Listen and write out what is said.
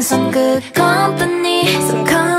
in some good company, some company.